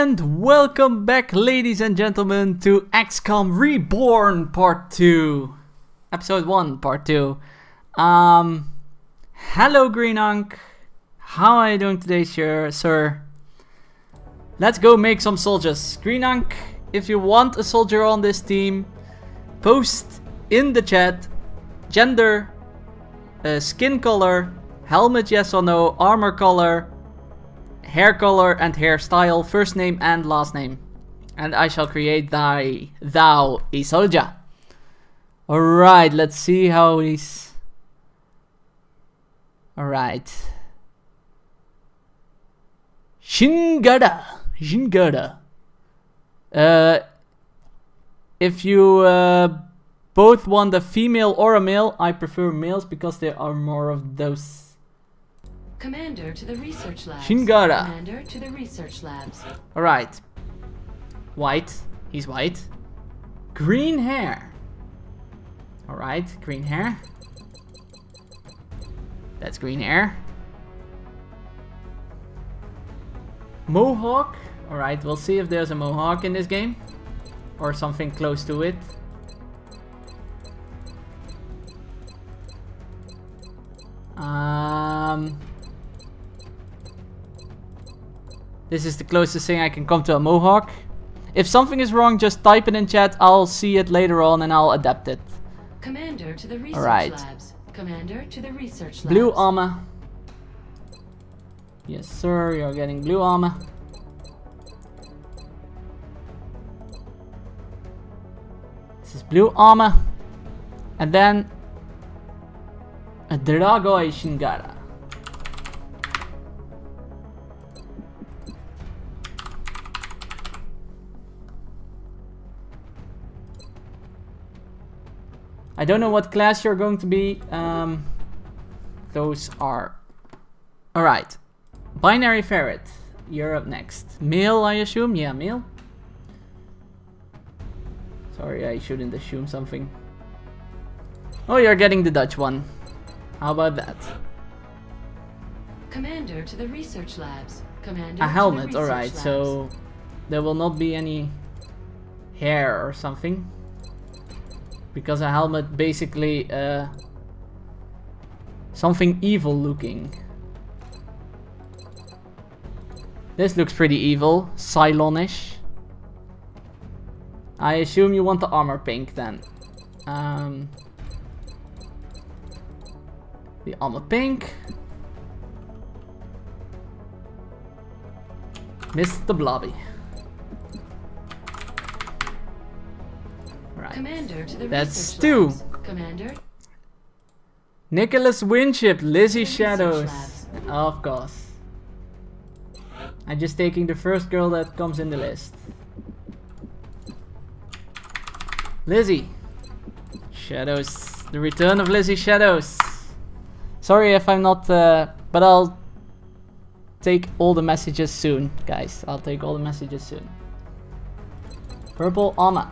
And welcome back, ladies and gentlemen, to XCOM Reborn Part 2. Episode 1, Part 2. Um, hello, Green Unk. How are you doing today, sir? sir? Let's go make some soldiers. Green Unk, if you want a soldier on this team, post in the chat gender, uh, skin color, helmet yes or no, armor color, hair color and hairstyle, first name and last name. And I shall create thy, thou, a soldier. Alright, let's see how he's... Alright. Shingada. Shingada. Uh, if you uh, both want a female or a male, I prefer males because there are more of those Commander to the research labs. Shingara. Commander to the research labs. Alright. White. He's white. Green hair. Alright, green hair. That's green hair. Mohawk. Alright, we'll see if there's a mohawk in this game. Or something close to it. Um, this is the closest thing I can come to a mohawk. If something is wrong, just type it in chat. I'll see it later on and I'll adapt it. Commander to the research labs. Commander to the research labs. Blue armor. Yes, sir. You're getting blue armor. This is blue armor. And then a Dragoi Shingara. I don't know what class you're going to be. Um, those are... Alright. Binary Ferret. You're up next. Male, I assume? Yeah, male. Sorry, I shouldn't assume something. Oh, you're getting the Dutch one. How about that? Commander to the research labs. Commander A helmet, alright, so there will not be any hair or something. Because a helmet basically uh, something evil looking. This looks pretty evil, Cylonish. I assume you want the armor pink then. Um, the armor pink. Mr. Blobby. Commander to the That's Stu. labs. Commander Nicholas Winship, Lizzie Shadows. Of course. I'm just taking the first girl that comes in the list. Lizzie. Shadows. The return of Lizzie Shadows. Sorry if I'm not, uh, but I'll take all the messages soon, guys. I'll take all the messages soon. Purple armor.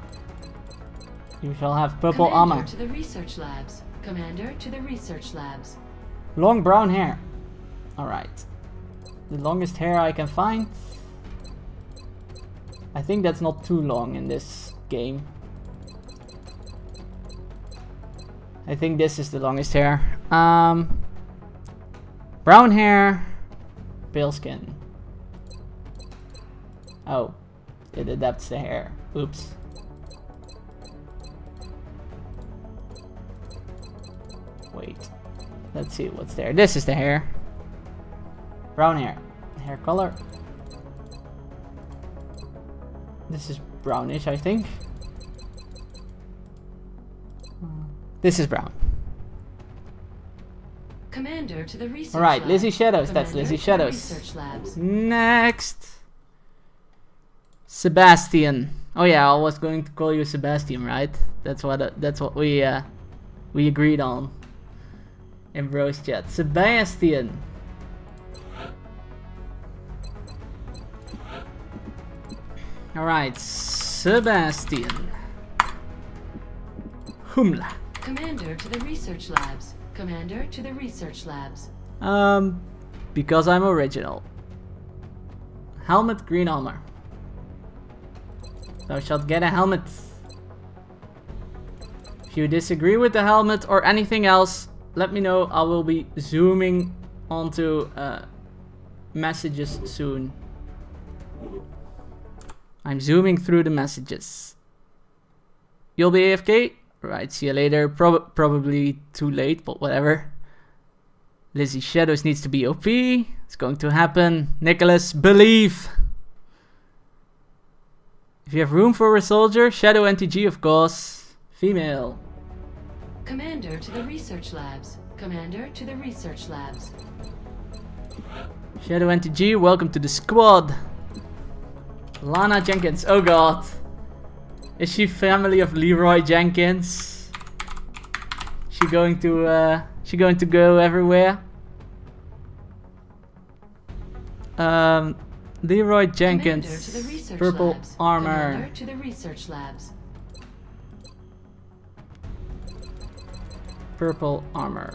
You shall have purple Commander armor. to the research labs. Commander to the research labs. Long brown hair. Alright. The longest hair I can find. I think that's not too long in this game. I think this is the longest hair. Um, brown hair, pale skin. Oh, it adapts the hair. Oops. Wait. Let's see what's there. This is the hair. Brown hair. Hair color. This is brownish, I think. This is brown. Commander to the research Alright, lab. Lizzie Shadows. That's Lizzie Shadows. Next. Sebastian. Oh yeah, I was going to call you Sebastian, right? That's what uh, that's what we uh, we agreed on in Bros chat. Sebastian. All right, Sebastian. Humla. Commander to the research labs. Commander to the research labs. Um, because I'm original. Helmet, green armor. Thou shalt get a helmet. If you disagree with the helmet or anything else, let me know. I will be zooming onto uh, messages soon. I'm zooming through the messages. You'll be AFK? Right, see you later. Prob probably too late, but whatever. Lizzie Shadows needs to be OP. It's going to happen. Nicholas, believe! If you have room for a soldier, Shadow NTG of course. Female. Commander to the research labs. Commander to the research labs. Shadow NTG, welcome to the squad. Lana Jenkins, oh god. Is she family of Leroy Jenkins? She going to uh she going to go everywhere? Um Leroy Jenkins. To the research Purple labs. armor. Commander to the research labs. Purple armor.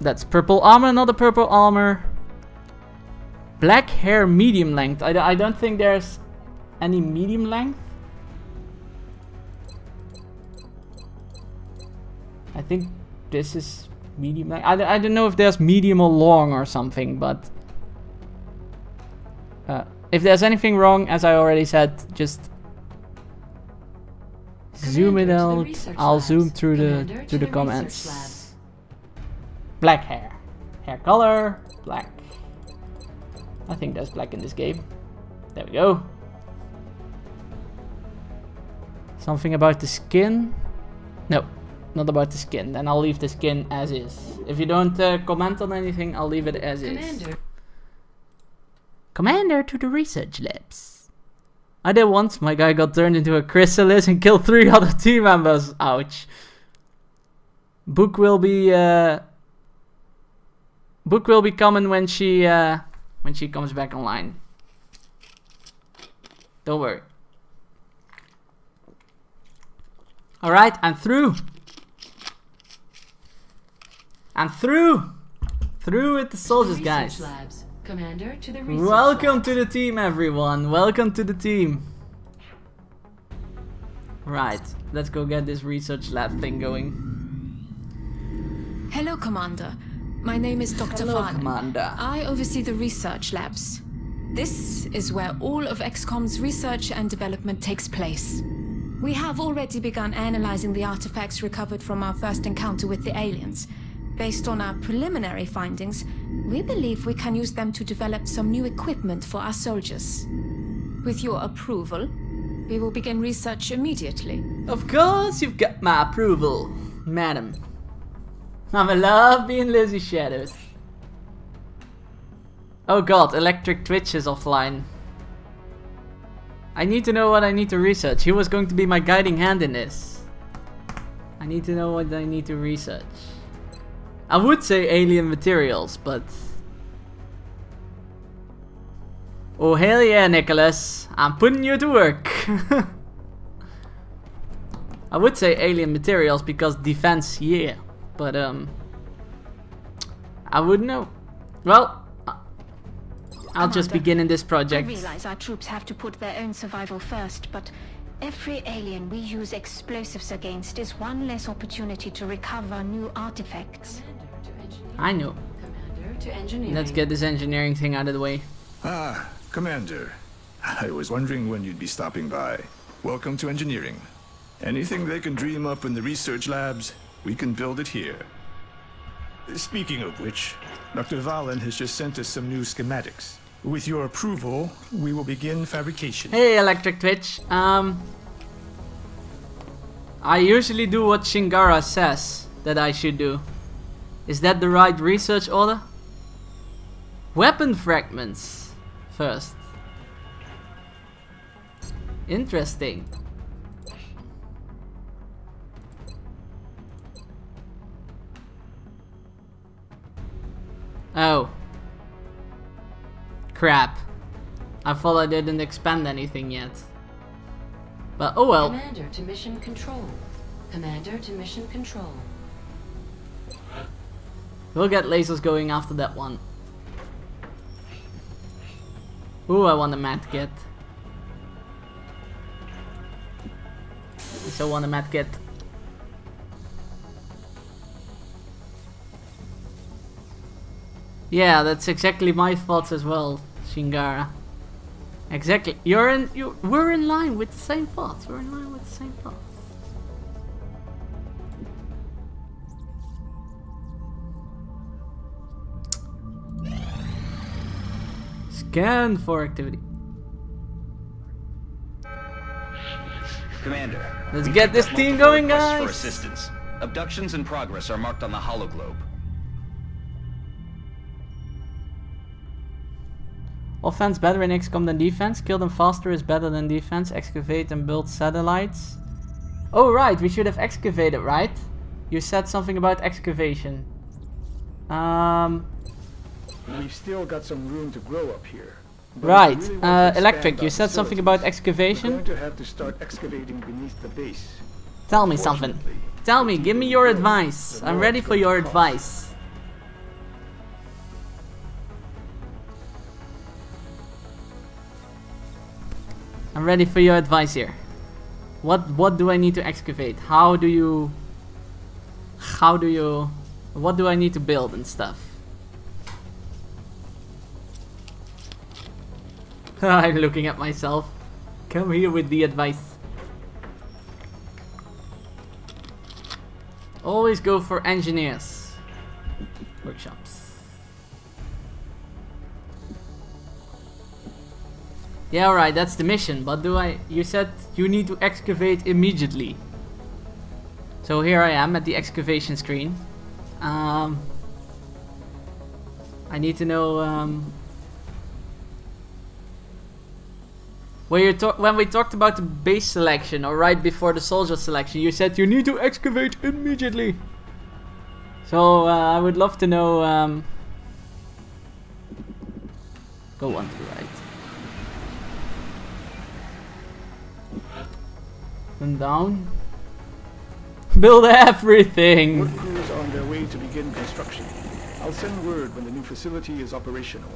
That's purple armor, not a purple armor. Black hair, medium length. I, I don't think there's any medium length. I think this is medium length. I, I don't know if there's medium or long or something, but... Uh, if there's anything wrong, as I already said, just zoom it the out. I'll labs. zoom through the Commander through to the comments. Black hair. Hair color, black. I think that's black in this game. There we go. Something about the skin? No, not about the skin. Then I'll leave the skin as is. If you don't uh, comment on anything, I'll leave it as is. Commander. Commander to the research labs. I did once. My guy got turned into a chrysalis and killed three other team members. Ouch. Book will be uh, book will be coming when she uh, when she comes back online. Don't worry. All right, I'm through. I'm through. Through with the soldiers, guys. labs. Commander to the research Welcome labs. to the team, everyone. Welcome to the team. Right, let's go get this research lab thing going. Hello, Commander. My name is Dr. Hello, Van. Commander. I oversee the research labs. This is where all of XCOM's research and development takes place. We have already begun analyzing the artifacts recovered from our first encounter with the aliens. Based on our preliminary findings, we believe we can use them to develop some new equipment for our soldiers. With your approval, we will begin research immediately. Of course, you've got my approval, madam. I'm in love being Lizzie Shadows. Oh god, Electric Twitch is offline. I need to know what I need to research. He was going to be my guiding hand in this. I need to know what I need to research. I would say alien materials, but... Oh hell yeah, Nicholas. I'm putting you to work. I would say alien materials because defense, yeah. But, um... I wouldn't know. Well, I'll just begin in this project. I realize our troops have to put their own survival first, but every alien we use explosives against is one less opportunity to recover new artifacts. Commander to engineering. I know. Commander to engineering. Let's get this engineering thing out of the way. Ah, Commander. I was wondering when you'd be stopping by. Welcome to engineering. Anything they can dream up in the research labs, we can build it here. Speaking of which, Dr. Vahlen has just sent us some new schematics. With your approval, we will begin fabrication. Hey, Electric Twitch. Um, I usually do what Shingara says that I should do. Is that the right research order? Weapon fragments first. Interesting. Oh. Crap. I thought I didn't expand anything yet. But oh well. Commander to mission control. Commander to mission control. We'll get lasers going after that one. Ooh, I want a medkit. so want a medkit. Yeah, that's exactly my thoughts as well, Shingara. Exactly. You're in. You. We're in line with the same thoughts. We're in line with the same thoughts. Scan for activity. Commander. Let's get this team going, requests For assistance. Abductions in progress are marked on the hologlobe. Offense better in XCOM than defense. Kill them faster is better than defense. Excavate and build satellites. Oh right, we should have excavated, right? You said something about excavation. Um, We've still got some room to grow up here. Right. really Uh, electric, you said something about excavation? We're going to have to start excavating beneath the base. Tell me something. Tell me, give me your advice. I'm ready for your advice. I'm ready for your advice here. What what do I need to excavate? How do you how do you what do I need to build and stuff? I'm looking at myself. Come here with the advice. Always go for engineers. Workshops. Yeah, alright, that's the mission. But do I... You said you need to excavate immediately. So here I am at the excavation screen. Um, I need to know... Um, When, you talk, when we talked about the base selection, or right before the soldier selection, you said you need to excavate immediately. So uh, I would love to know. Um, go on to the right. And down. Build everything. Work crews on their way to begin construction. I'll send word when the new facility is operational.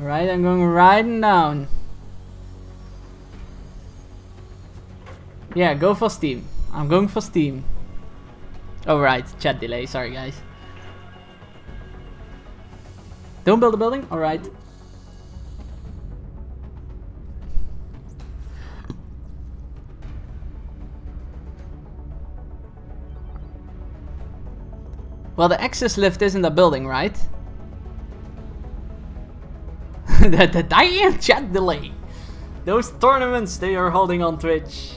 Alright, I'm going right and down. Yeah, go for Steam. I'm going for Steam. Oh chat delay, sorry guys. Don't build a building? Alright. Well, the access lift isn't a building, right? the, the damn chat delay. Those tournaments they are holding on Twitch.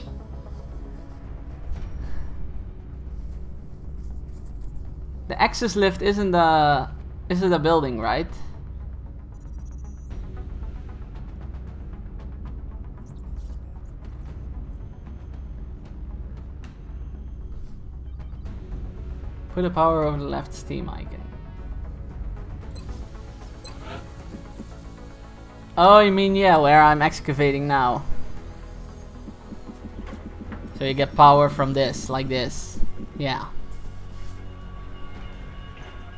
The access lift isn't a isn't a building, right? Put a power over the left Steam icon. Oh, you mean yeah, where I'm excavating now. So you get power from this, like this. Yeah.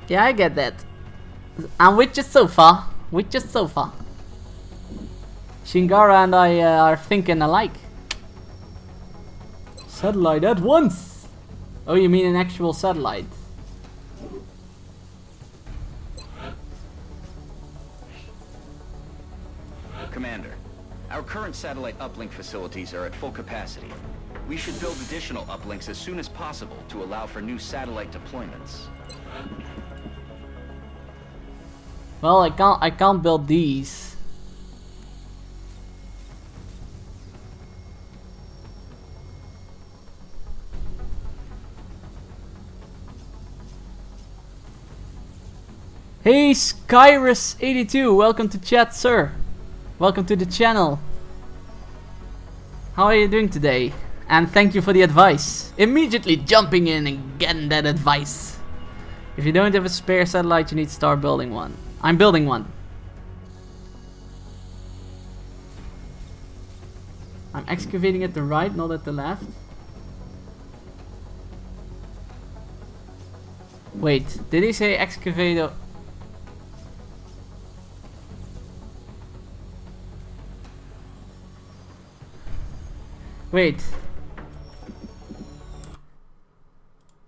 Yeah, I get that. I'm with you so far. With you so far. Shingara and I uh, are thinking alike. Satellite at once! Oh, you mean an actual satellite? Commander, our current satellite uplink facilities are at full capacity. We should build additional uplinks as soon as possible to allow for new satellite deployments. Well, I can't. I can't build these. Hey, Skyrus82, welcome to chat, sir. Welcome to the channel. How are you doing today? And thank you for the advice. Immediately jumping in and getting that advice. If you don't have a spare satellite, you need to start building one. I'm building one. I'm excavating at the right, not at the left. Wait, did he say excavate? o- Wait.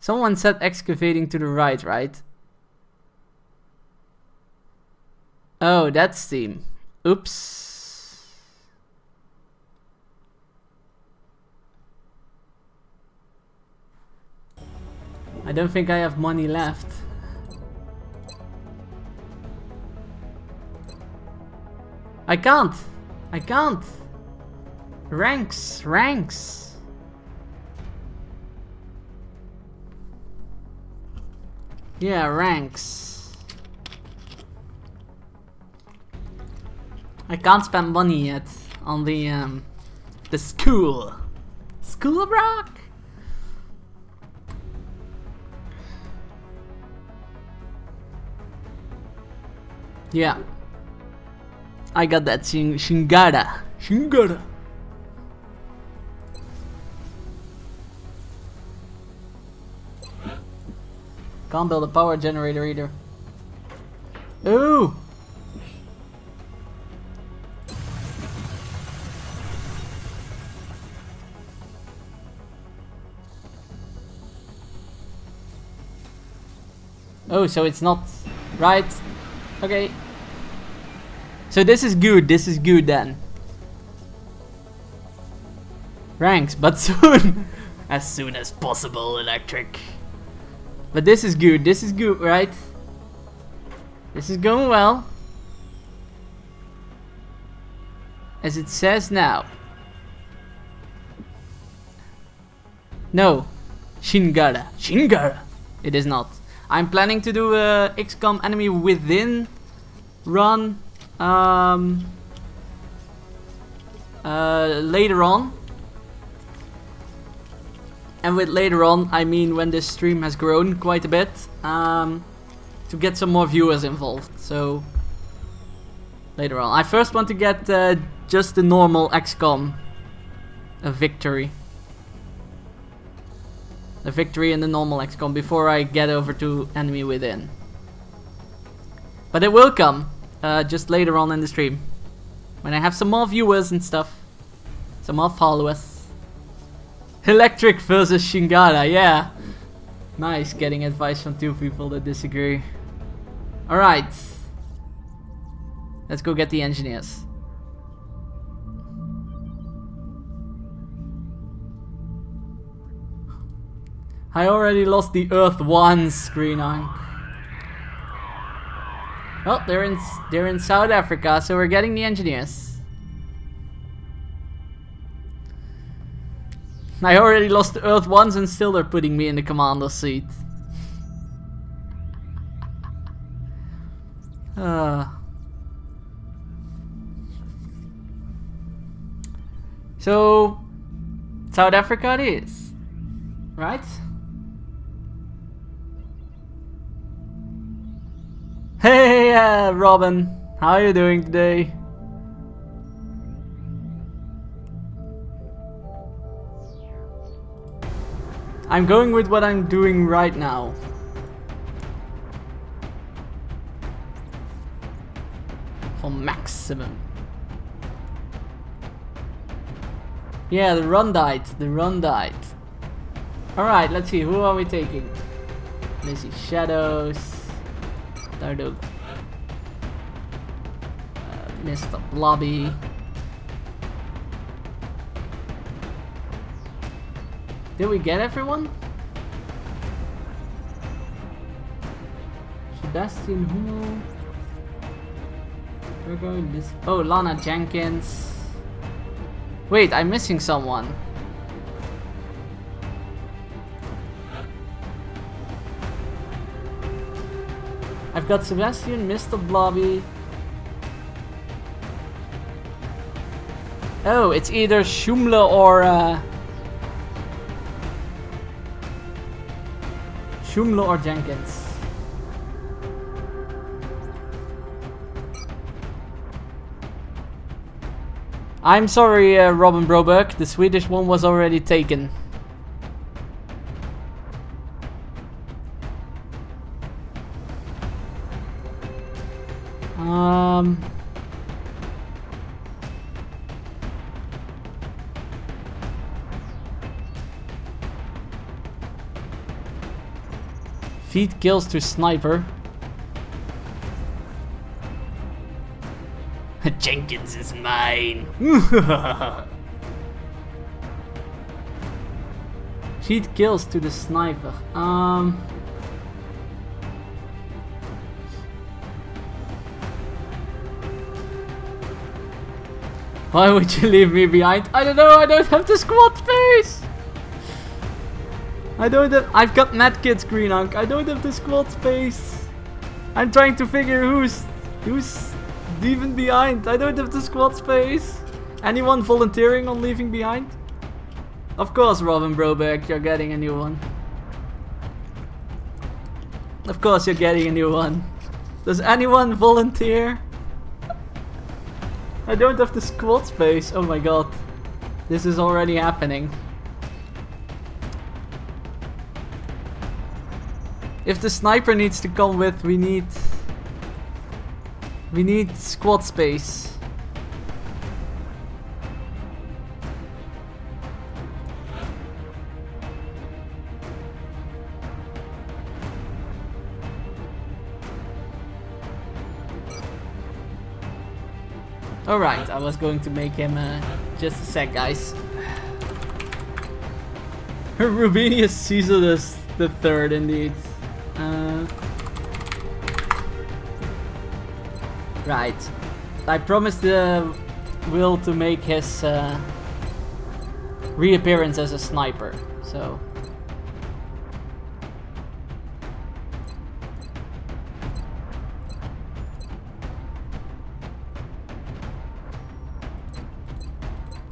Someone said excavating to the right, right? Oh, that's Steam. Oops. I don't think I have money left. I can't. I can't. Ranks, ranks. Yeah, ranks. I can't spend money yet on the um the school. School of Rock. Yeah. I got that shin Shingara. Shingara. Can't build a power generator either. Ooh! So it's not right. Okay. So this is good, this is good then. Ranks, but soon. as soon as possible, electric. But this is good, this is good, right? This is going well. As it says now. No. Shingara. Shingara. It is not. I'm planning to do a XCOM Enemy Within run um, uh, later on. And with later on, I mean when this stream has grown quite a bit. Um, to get some more viewers involved. So, later on. I first want to get uh, just the normal XCOM. A victory. A victory in the normal XCOM before I get over to Enemy Within. But it will come. Uh, just later on in the stream. When I have some more viewers and stuff. Some more followers. Electric versus Shingara, yeah. Nice, getting advice from two people that disagree. Alright. Let's go get the engineers. I already lost the Earth once, Green Unk. Well, they're in they're in South Africa, so we're getting the engineers. I already lost the Earth once and still they're putting me in the commander seat. Uh. So, South Africa it is, right? Hey, uh, Robin, how are you doing today? I'm going with what I'm doing right now. For maximum. Yeah, the run died. The run died. Alright, let's see. Who are we taking? Missy Shadows. Dardo. Uh, Mr. Blobby. Did we get everyone? Sebastian Hummel. We're going this. Oh, Lana Jenkins. Wait, I'm missing someone. I've got Sebastian, Mr. Blobby. Oh, it's either Schumle or uh, Schumle or Jenkins. I'm sorry, uh, Robin Broberg. The Swedish one was already taken. Feed kills to sniper. Jenkins is mine. Feed kills to the sniper. Um. Why would you leave me behind? I don't know, I don't have the squad space! I don't have- I've got medkits, Green Unk. I don't have the squad space. I'm trying to figure who's- who's leaving behind. I don't have the squad space. Anyone volunteering on leaving behind? Of course, Robin Broberg, you're getting a new one. Of course you're getting a new one. Does anyone volunteer? I don't have the squad space. Oh my god. This is already happening. If the sniper needs to come with, we need... We need squad space. Alright, I was going to make him uh, just a sec, guys. Rubinius Caesar the, the third, indeed. Uh, right. I promised the Will to make his uh, reappearance as a sniper, so...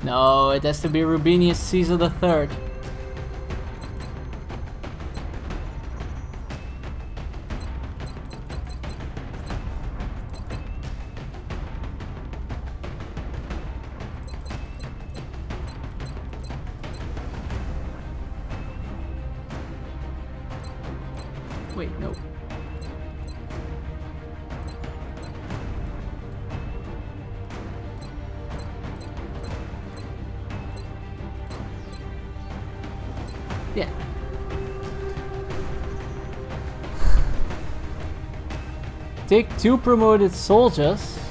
No, it has to be Rubinius Caesar the Third. Wait, no. Yeah. Take two promoted soldiers.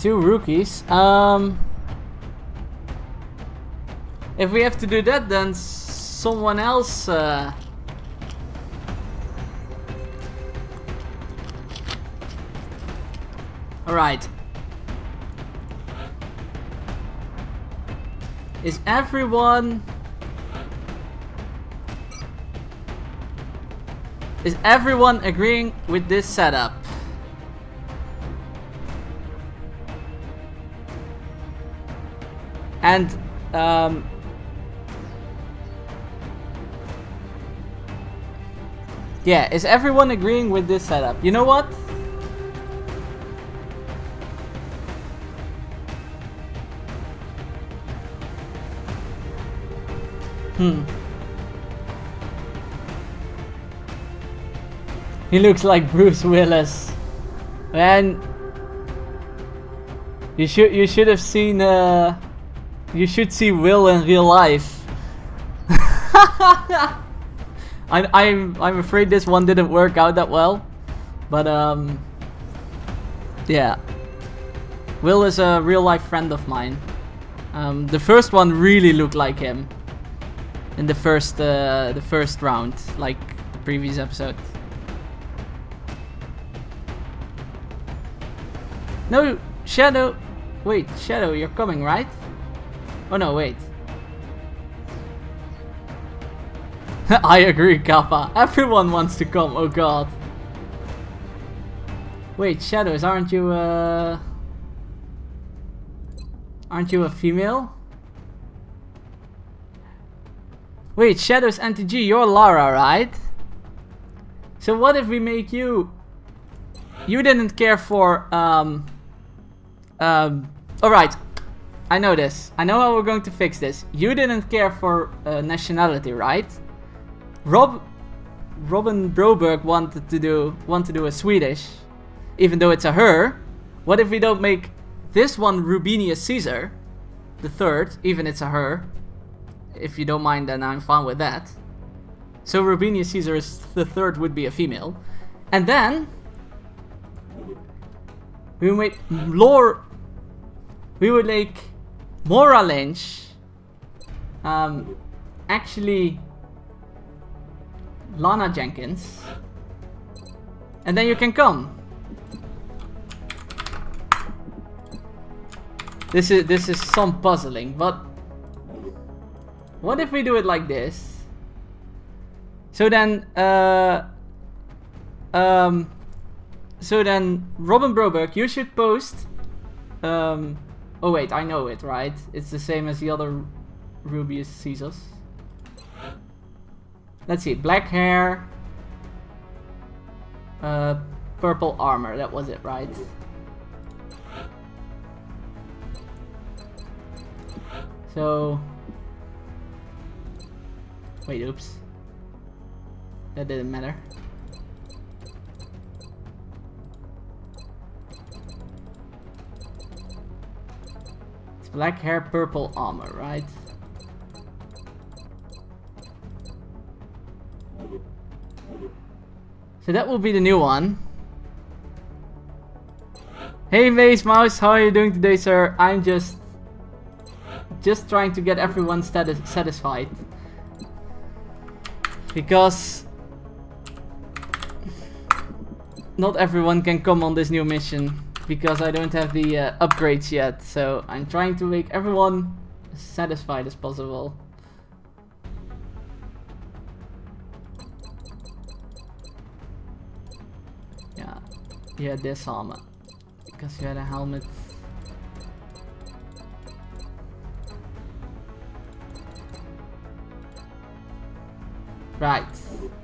Two rookies. Um, if we have to do that, then someone else. Uh, All right. Is everyone Is everyone agreeing with this setup? And um Yeah, is everyone agreeing with this setup? You know what? Hmm. He looks like Bruce Willis. Man, you should you should have seen uh you should see Will in real life. I'm I'm I'm afraid this one didn't work out that well. But um yeah. Will is a real life friend of mine. Um, the first one really looked like him in the first uh, the first round, like the previous episode. No, Shadow. Wait, Shadow, you're coming, right? Oh no, wait. I agree, Kappa. Everyone wants to come. Oh god. Wait, Shadows, aren't you uh Aren't you a female? Wait, Shadows NTG, you're Lara, right? So what if we make you... You didn't care for... Um, um, Alright, I know this. I know how we're going to fix this. You didn't care for uh, nationality, right? Rob... Robin Broberg wanted to do want to do a Swedish, even though it's a her. What if we don't make this one Rubinius Caesar, the third, even it's a her? If you don't mind, then I'm fine with that. So Rubinius Caesar is the third would be a female, and then we make Lore. We would make Mora Lynch. Um, actually Lana Jenkins. And then you can come. This is this is some puzzling, but what if we do it like this? So then uh um so then Robin Broberg, you should post um oh wait, I know it, right? It's the same as the other Rubius Caesars. Let's see, black hair, uh, purple armor, that was it, right? So, wait, oops, that didn't matter. Black hair, purple armor, right? So that will be the new one. Hey Maze Mouse, how are you doing today, sir? I'm just just trying to get everyone satis satisfied. Because not everyone can come on this new mission because I don't have the uh, upgrades yet. So I'm trying to make everyone as satisfied as possible. Yeah, you had this armor because you had a helmet. Right.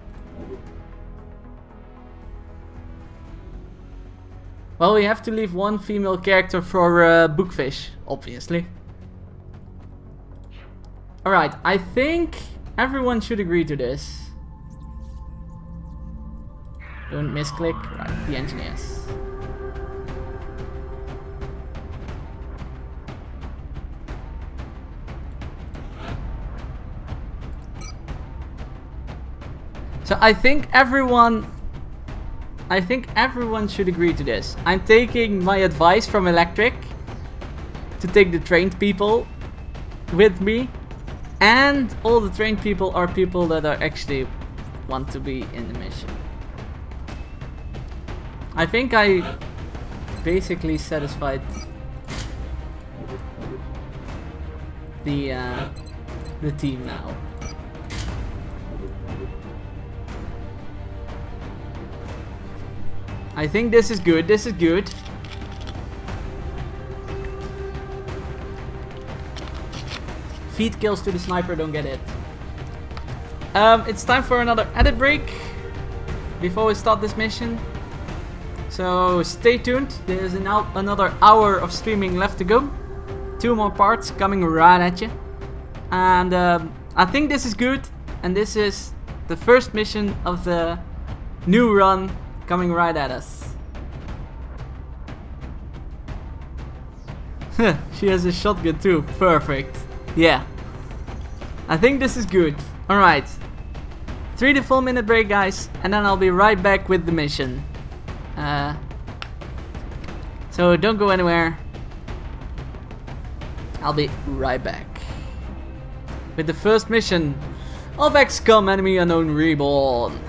Well, we have to leave one female character for uh, Bookfish, obviously. Alright, I think everyone should agree to this. Don't misclick. Right, the engineers. So I think everyone I think everyone should agree to this. I'm taking my advice from Electric to take the trained people with me and all the trained people are people that are actually want to be in the mission. I think I basically satisfied the uh, the team now. I think this is good. This is good. Feed kills to the sniper, don't get it. Um, it's time for another edit break before we start this mission. So stay tuned. There's an another hour of streaming left to go. Two more parts coming right at you. And um, I think this is good. And this is the first mission of the new run coming right at us. she has a shotgun too. Perfect. Yeah. I think this is good. Alright. 3 to 4 minute break guys. And then I'll be right back with the mission. Uh, so don't go anywhere. I'll be right back. With the first mission of XCOM Enemy Unknown Reborn.